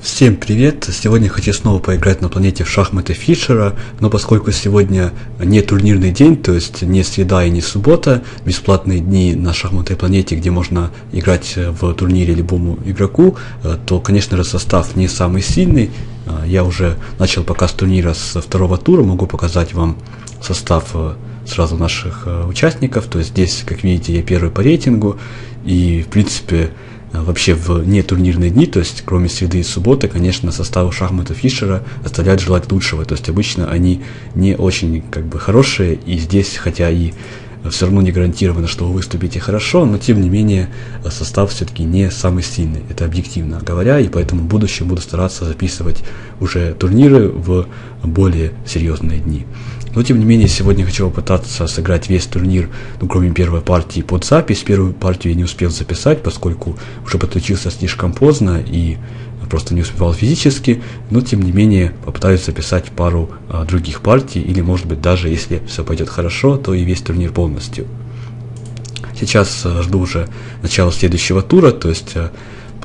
Всем привет! Сегодня хочу снова поиграть на планете в шахматы Фишера, но поскольку сегодня не турнирный день, то есть не среда и не суббота, бесплатные дни на шахматной планете, где можно играть в турнире любому игроку, э, то, конечно же, состав не самый сильный. Э, я уже начал показ турнира со второго тура, могу показать вам состав э, сразу наших участников, то есть здесь, как видите, я первый по рейтингу, и, в принципе, а, вообще в не турнирные дни, то есть кроме среды и субботы, конечно, составы шахмата Фишера оставляют желать лучшего. То есть обычно они не очень как бы хорошие, и здесь, хотя и все равно не гарантировано, что вы выступите хорошо, но тем не менее состав все-таки не самый сильный, это объективно говоря, и поэтому в будущем буду стараться записывать уже турниры в более серьезные дни. Но тем не менее, сегодня хочу попытаться сыграть весь турнир, ну кроме первой партии, под запись. Первую партию я не успел записать, поскольку уже подключился слишком поздно и просто не успевал физически, но тем не менее попытаюсь записать пару а, других партий, или может быть даже если все пойдет хорошо, то и весь турнир полностью. Сейчас а, жду уже начала следующего тура, то есть а,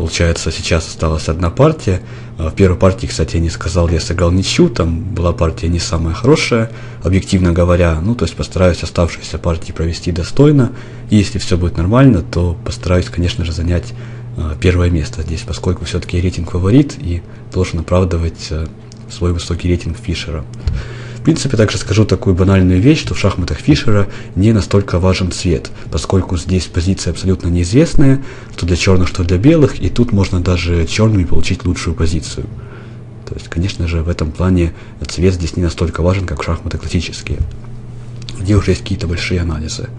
Получается, сейчас осталась одна партия. А, в первой партии, кстати, я не сказал, я сыграл ничью, там была партия не самая хорошая, объективно говоря. Ну, то есть постараюсь оставшиеся партии провести достойно. И если все будет нормально, то постараюсь, конечно же, занять а, первое место здесь, поскольку все-таки рейтинг фаворит и должен оправдывать а, свой высокий рейтинг Фишера. В принципе, также скажу такую банальную вещь, что в шахматах Фишера не настолько важен цвет, поскольку здесь позиция абсолютно неизвестная, что для черных, что для белых, и тут можно даже черными получить лучшую позицию. То есть, конечно же, в этом плане цвет здесь не настолько важен, как шахматы классические, где уже есть какие-то большие анализы.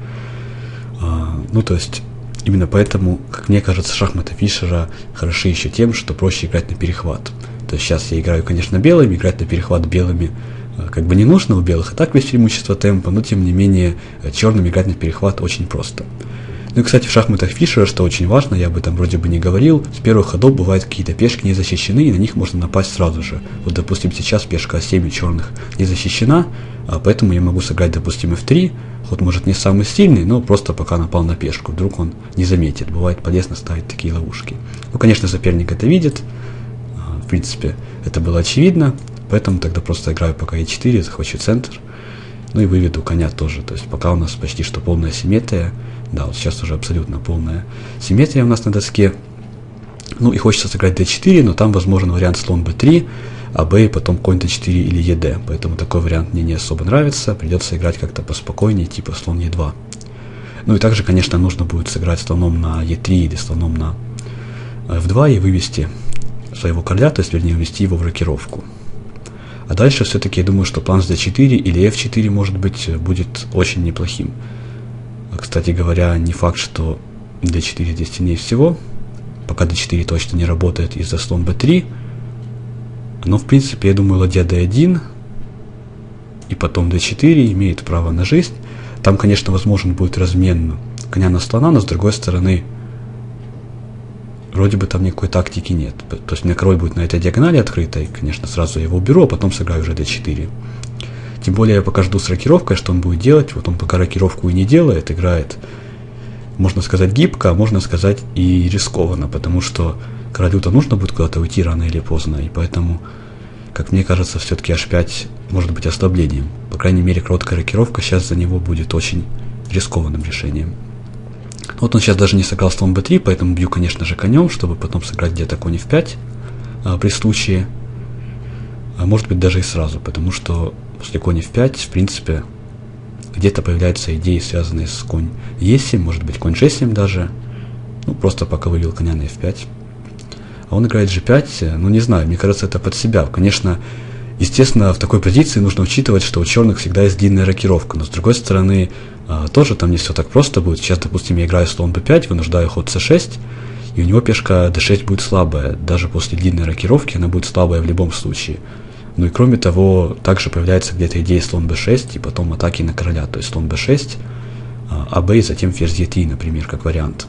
А, ну, то есть, именно поэтому, как мне кажется, шахматы Фишера хороши еще тем, что проще играть на перехват. То есть сейчас я играю, конечно, белыми, играть на перехват белыми как бы не нужно у белых, и так есть преимущество темпа, но тем не менее э, черным играть на перехват очень просто. Ну и, кстати, в шахматах Фишера, что очень важно, я об этом вроде бы не говорил, с первых ходов бывают какие-то пешки не защищены, и на них можно напасть сразу же. Вот, допустим, сейчас пешка 7 черных не защищена, а поэтому я могу сыграть, допустим, f3, ход может не самый сильный, но просто пока напал на пешку, вдруг он не заметит. Бывает полезно ставить такие ловушки. Ну, конечно, соперник это видит, а, в принципе, это было очевидно, Поэтому тогда просто играю пока e4, захвачу центр, ну и выведу коня тоже. То есть пока у нас почти что полная симметрия. Да, вот сейчас уже абсолютно полная симметрия у нас на доске. Ну и хочется сыграть d4, но там возможен вариант слон b3, а b потом конь d4 или ед. Поэтому такой вариант мне не особо нравится. Придется играть как-то поспокойнее, типа слон e2. Ну и также, конечно, нужно будет сыграть слоном на e3 или слоном на f2 и вывести своего короля, то есть, вернее, ввести его в рокировку. А дальше все-таки я думаю, что план с d4 или f4, может быть, будет очень неплохим. Кстати говоря, не факт, что d4 здесь сильнее всего. Пока d4 точно не работает из-за слон b3. Но, в принципе, я думаю, ладья d1 и потом d4 имеет право на жизнь. Там, конечно, возможен будет размен коня на слона, но с другой стороны, вроде бы там никакой тактики нет. То есть у меня король будет на этой диагонали открытой, конечно, сразу я его уберу, а потом сыграю уже d4. Тем более я пока жду с рокировкой, что он будет делать. Вот он пока рокировку и не делает, играет, можно сказать, гибко, а можно сказать и рискованно, потому что королю-то нужно будет куда-то уйти рано или поздно, и поэтому, как мне кажется, все-таки h5 может быть ослаблением. По крайней мере, короткая рокировка сейчас за него будет очень рискованным решением. Вот он сейчас даже не сыграл слон b3, поэтому бью, конечно же, конем, чтобы потом сыграть где-то конь f5 а, при случае. А может быть даже и сразу, потому что после конь f5, в принципе, где-то появляются идеи, связанные с конь e7, может быть конь g7 даже. Ну, просто пока вывел коня на f5. А он играет g5, ну не знаю, мне кажется, это под себя. Конечно, естественно, в такой позиции нужно учитывать, что у черных всегда есть длинная рокировка, но с другой стороны, тоже там не все так просто будет. Сейчас, допустим, я играю слон b5, вынуждаю ход c6, и у него пешка d6 будет слабая. Даже после длинной рокировки она будет слабая в любом случае. Ну и кроме того, также появляется где-то идея слон b6 и потом атаки на короля. То есть слон b6, а b и затем ферзь e3, например, как вариант.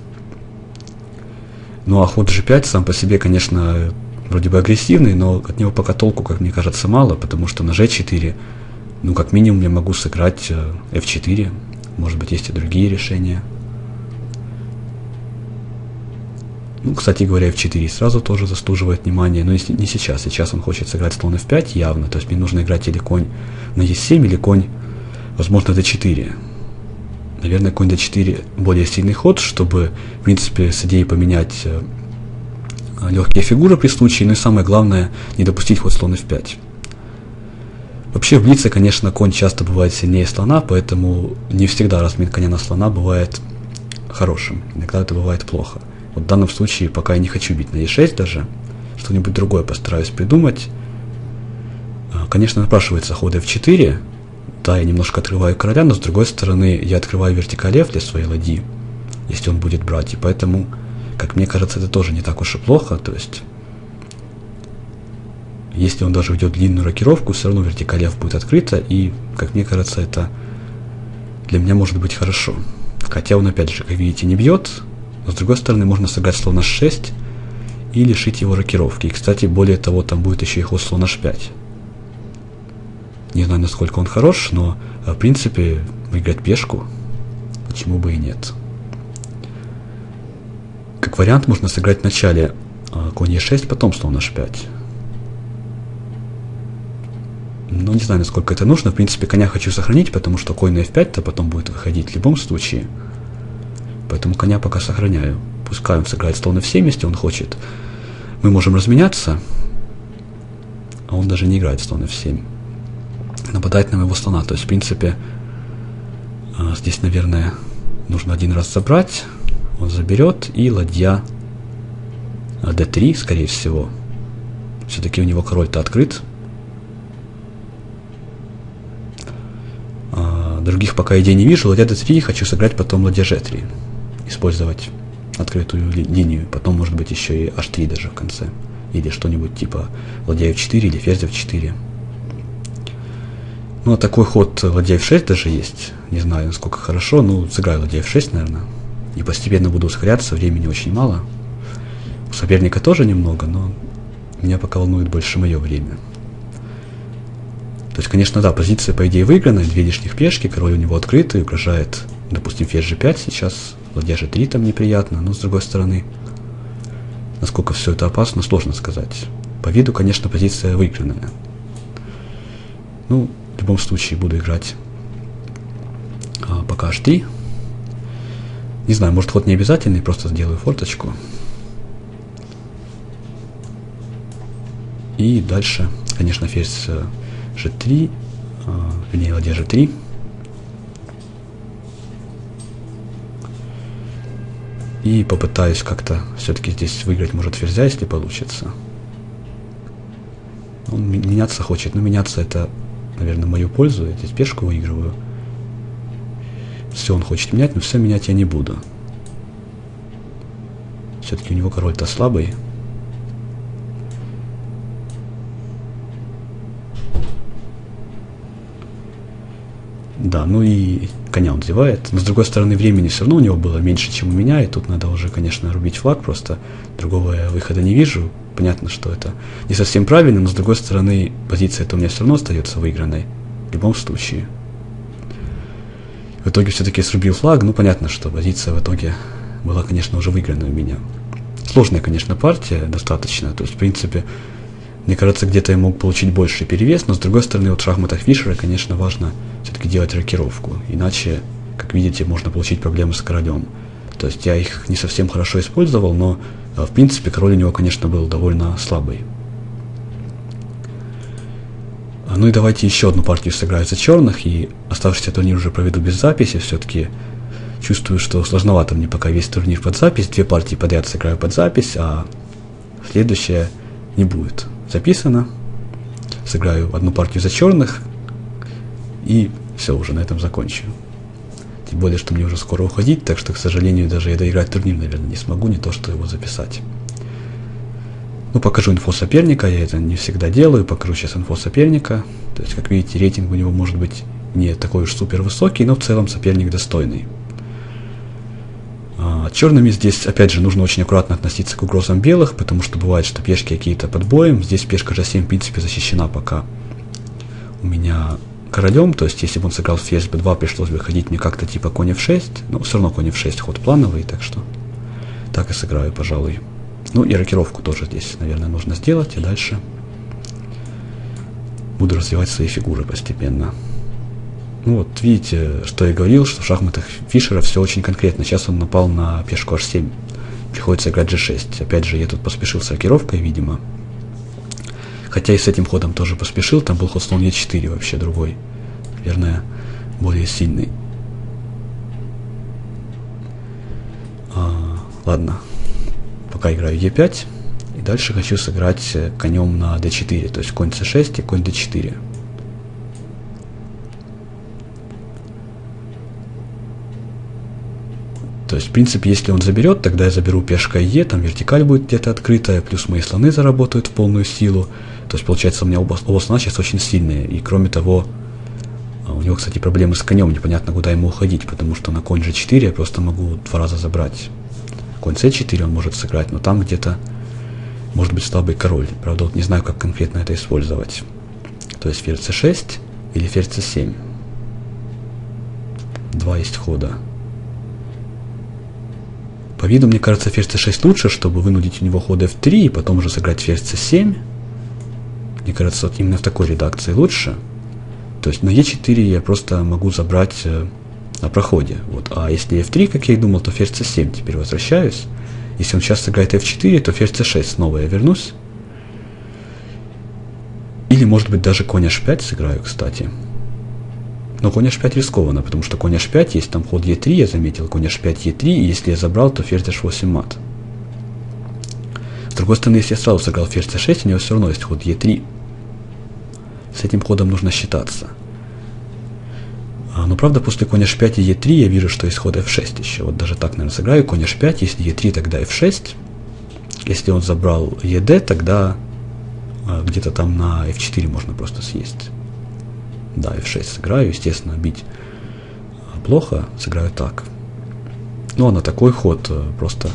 Ну а ход g5 сам по себе, конечно, вроде бы агрессивный, но от него пока толку, как мне кажется, мало, потому что на g4, ну как минимум я могу сыграть f4, э, может быть, есть и другие решения. Ну, кстати говоря, f4 сразу тоже заслуживает внимания, но не сейчас. Сейчас он хочет сыграть слон f5 явно, то есть мне нужно играть или конь на e7, или конь, возможно, d4. Наверное, конь d4 более сильный ход, чтобы, в принципе, с идеей поменять э, легкие фигуры при случае, ну и самое главное, не допустить ход слон f5. Вообще в блице, конечно, конь часто бывает сильнее слона, поэтому не всегда размен коня на слона бывает хорошим. Иногда это бывает плохо. Вот в данном случае пока я не хочу бить на e6 даже, что-нибудь другое постараюсь придумать. А, конечно, напрашивается ход f4. Да, я немножко открываю короля, но с другой стороны я открываю вертикаль для своей ладьи, если он будет брать. И поэтому, как мне кажется, это тоже не так уж и плохо. То есть, если он даже уйдет длинную рокировку, все равно вертикаль f будет открыта. И, как мне кажется, это для меня может быть хорошо. Хотя он, опять же, как видите, не бьет, но с другой стороны, можно сыграть слон h6 и лишить его рокировки. И, кстати, более того, там будет еще и ход слон h5. Не знаю, насколько он хорош, но, э, в принципе, выиграть пешку, почему бы и нет. Как вариант, можно сыграть вначале э, конь e6, потом слон h5. Но не знаю, насколько это нужно. В принципе, коня хочу сохранить, потому что конь на f5-то потом будет выходить в любом случае. Поэтому коня пока сохраняю. Пускай он сыграет слон f7, если он хочет. Мы можем разменяться. А он даже не играет слон f7. Нападает на моего слона. То есть, в принципе, а, здесь, наверное, нужно один раз забрать. Он заберет. И ладья d3, скорее всего. Все-таки у него король-то открыт. А, других пока идей не вижу. Ладья d3, хочу сыграть потом ладья g3 использовать открытую ли, линию. Потом, может быть, еще и h3 даже в конце. Или что-нибудь типа ладья f4 или ферзь f4. Ну, а такой ход ладья f6 даже есть. Не знаю, насколько хорошо. Ну, сыграю ладья f6, наверное. И постепенно буду ускоряться. Времени очень мало. У соперника тоже немного, но меня пока волнует больше мое время. То есть, конечно, да, позиция, по идее, выигранная. Две лишних пешки, король у него открытый, угрожает, допустим, ферзь g5 сейчас ладья g3 там неприятно, но с другой стороны, насколько все это опасно, сложно сказать. По виду, конечно, позиция выигранная. Ну, в любом случае буду играть а, пока h3. Не знаю, может ход не обязательный, просто сделаю форточку. И дальше, конечно, ферзь g3, а, вернее, ладья g3. И попытаюсь как-то все-таки здесь выиграть, может, ферзя, если получится. Он меняться хочет, но меняться это, наверное, в мою пользу. Я здесь пешку выигрываю. Все он хочет менять, но все менять я не буду. Все-таки у него король-то слабый. Да, ну и коня он девает. Но с другой стороны, времени все равно у него было меньше, чем у меня, и тут надо уже, конечно, рубить флаг, просто другого выхода не вижу. Понятно, что это не совсем правильно, но с другой стороны, позиция это у меня все равно остается выигранной. В любом случае. В итоге все-таки срубил флаг, ну понятно, что позиция в итоге была, конечно, уже выиграна у меня. Сложная, конечно, партия достаточно, то есть, в принципе, мне кажется, где-то я мог получить больший перевес, но с другой стороны, вот в шахматах Фишера, конечно, важно все-таки делать рокировку, иначе, как видите, можно получить проблемы с королем. То есть я их не совсем хорошо использовал, но в принципе король у него, конечно, был довольно слабый. Ну и давайте еще одну партию сыграю за черных, и оставшийся турнир уже проведу без записи, все-таки чувствую, что сложновато мне пока весь турнир под запись, две партии подряд сыграю под запись, а следующая не будет записано. Сыграю одну партию за черных, и все, уже на этом закончу. Тем более, что мне уже скоро уходить, так что, к сожалению, даже я доиграть турнир, наверное, не смогу, не то что его записать. Ну, покажу инфо соперника, я это не всегда делаю, покажу сейчас инфо соперника. То есть, как видите, рейтинг у него может быть не такой уж супер высокий, но в целом соперник достойный. Черными здесь, опять же, нужно очень аккуратно относиться к угрозам белых, потому что бывает, что пешки какие-то под боем. Здесь пешка g7, в принципе, защищена пока у меня королем, то есть если бы он сыграл ферзь b2, пришлось бы ходить мне как-то типа конь f6, но все равно конь f6 ход плановый, так что так и сыграю, пожалуй. Ну и рокировку тоже здесь, наверное, нужно сделать. И дальше буду развивать свои фигуры постепенно. Ну вот, видите, что я говорил, что в шахматах Фишера все очень конкретно. Сейчас он напал на пешку h7. Приходится играть g6. Опять же, я тут поспешил с рокировкой, видимо. Хотя и с этим ходом тоже поспешил. Там был ход слон e4 вообще другой. Наверное, более сильный. А, ладно. Пока играю e5. И дальше хочу сыграть конем на d4. То есть конь c6 и конь d4. То есть, в принципе, если он заберет, тогда я заберу пешкой Е, там вертикаль будет где-то открытая, плюс мои слоны заработают в полную силу. То есть, получается, у меня оба, оба слона сейчас очень сильные. И кроме того, а, у него, кстати, проблемы с конем, непонятно, куда ему уходить, потому что на конь g4 я просто могу два раза забрать. Конь c4 он может сыграть, но там где-то может быть слабый король. Правда, вот не знаю, как конкретно это использовать. То есть ферзь c6 или ферзь c7. Два есть хода. По виду, мне кажется, ферзь c6 лучше, чтобы вынудить у него ход f3 и потом уже сыграть ферзь c7. Мне кажется, вот именно в такой редакции лучше. То есть на e4 я просто могу забрать э, на проходе. Вот. А если f3, как я и думал, то ферзь c7 теперь возвращаюсь. Если он сейчас сыграет f4, то ферзь c6 снова я вернусь. Или, может быть, даже конь h5 сыграю, кстати. Но конь h5 рискованно, потому что конь h5, есть там ход e3, я заметил, конь h5, e3, и если я забрал, то ферзь h8 мат. С другой стороны, если я сразу сыграл ферзь c6, у него все равно есть ход e3. С этим ходом нужно считаться. А, но правда, после конь h5 и e3 я вижу, что есть ход f6 еще. Вот даже так, наверное, сыграю. Конь h5, если e3, тогда f6. Если он забрал ед, тогда а, где-то там на f4 можно просто съесть. Да, f6 сыграю, естественно, бить плохо, сыграю так. Ну, а на такой ход э, просто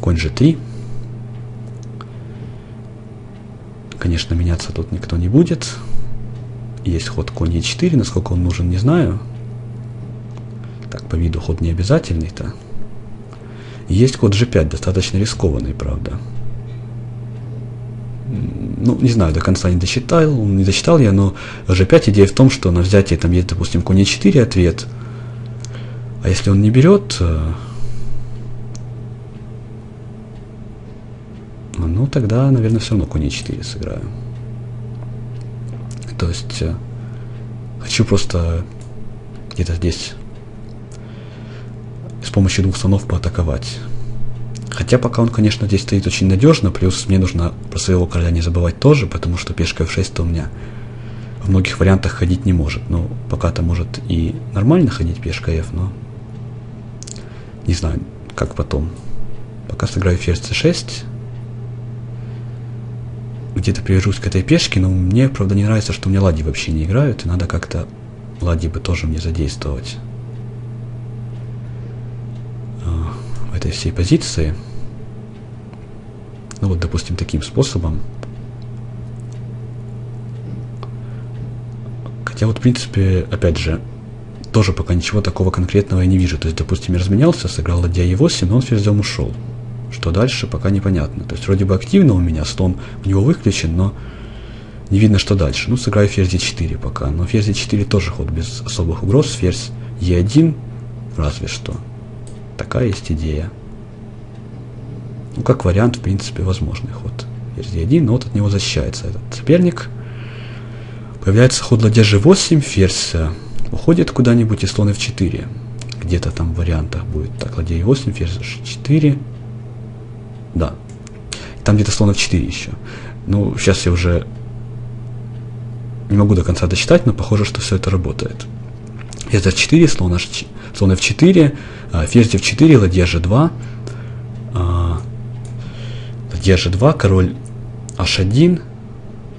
конь g3. Конечно, меняться тут никто не будет. Есть ход конь e4, насколько он нужен, не знаю. Так, по виду ход не обязательный-то. Есть ход g5, достаточно рискованный, правда ну, не знаю, до конца не дочитал, не дочитал я, но уже опять идея в том, что на взятие там есть, допустим, конь 4 ответ, а если он не берет, э, ну, тогда, наверное, все равно конь 4 сыграю. То есть, э, хочу просто где-то здесь с помощью двух слонов поатаковать. Хотя пока он, конечно, здесь стоит очень надежно, плюс мне нужно про своего короля не забывать тоже, потому что пешка f6 у меня в многих вариантах ходить не может. Ну, пока-то может и нормально ходить пешка f, но не знаю, как потом. Пока сыграю ферзь c6, где-то привяжусь к этой пешке, но мне, правда, не нравится, что у меня ладьи вообще не играют, и надо как-то ладьи бы тоже мне задействовать. Этой всей позиции, ну вот, допустим, таким способом, хотя вот, в принципе, опять же, тоже пока ничего такого конкретного я не вижу. То есть, допустим, я разменялся, сыграл ладья e8, но он ферзем ушел. Что дальше, пока непонятно. То есть, вроде бы активно у меня слон у него выключен, но не видно, что дальше. Ну, сыграю ферзь e4 пока. Но ферзь e4 тоже ход без особых угроз. Ферзь e1 разве что. Такая есть идея. Ну, как вариант, в принципе, возможный ход. Ферзь d1, но вот от него защищается этот соперник. Появляется ход ладья g8, ферзь э, уходит куда-нибудь и слон f4. Где-то там в вариантах будет. Так, ладья e8, ферзь h4. Да. Там где-то слон f4 еще. Ну, сейчас я уже не могу до конца дочитать, но похоже, что все это работает. Ферзь f4, слон, h, слон f4, э, ферзь f4, ладья g2, ладья g2, король h1,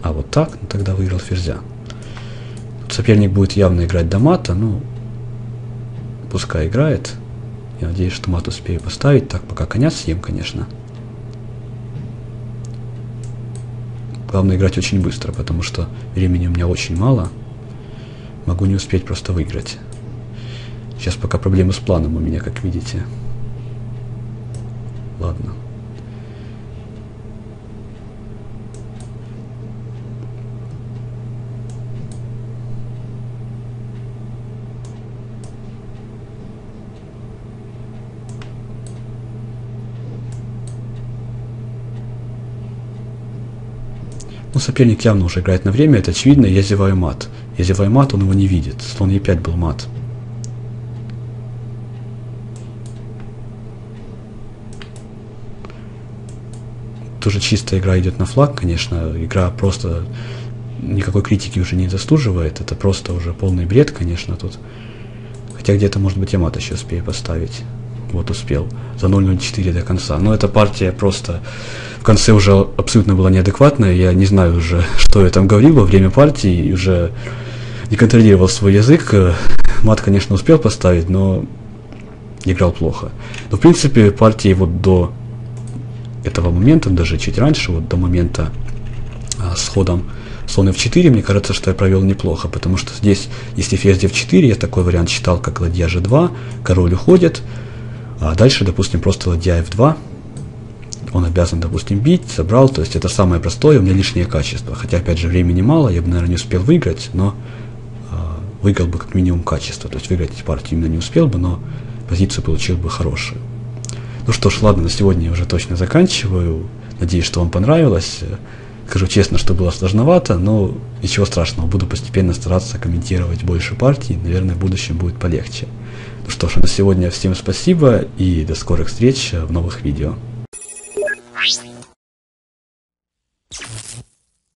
а вот так, ну тогда выиграл ферзя. Соперник будет явно играть до мата, ну, пускай играет. Я надеюсь, что мат успею поставить. Так, пока коня съем, конечно. Главное играть очень быстро, потому что времени у меня очень мало. Могу не успеть просто выиграть. Сейчас пока проблемы с планом у меня, как видите. Ладно. Ну, соперник явно уже играет на время, это очевидно, я зеваю мат. Я зеваю мат, он его не видит. Слон Е5 был мат. Тоже чистая игра идет на флаг, конечно. Игра просто никакой критики уже не заслуживает. Это просто уже полный бред, конечно, тут. Хотя где-то, может быть, я мат еще успею поставить. Вот успел. За 0.04 до конца. Но эта партия просто в конце уже абсолютно была неадекватная. Я не знаю уже, что я там говорил во время партии. Уже не контролировал свой язык. Мат, конечно, успел поставить, но играл плохо. Но, в принципе, партии вот до этого момента, даже чуть раньше, вот до момента а, с ходом слон f4, мне кажется, что я провел неплохо, потому что здесь, если ферзь f4, я такой вариант считал, как ладья g2, король уходит, а дальше, допустим, просто ладья f2, он обязан, допустим, бить, собрал, то есть это самое простое, у меня лишнее качество. Хотя, опять же, времени мало, я бы, наверное, не успел выиграть, но э, выиграл бы как минимум качество. То есть выиграть эти партии именно не успел бы, но позицию получил бы хорошую. Ну что ж, ладно, на сегодня я уже точно заканчиваю. Надеюсь, что вам понравилось. Скажу честно, что было сложновато, но ничего страшного. Буду постепенно стараться комментировать больше партий. Наверное, в будущем будет полегче. Что ж, на сегодня всем спасибо и до скорых встреч в новых видео.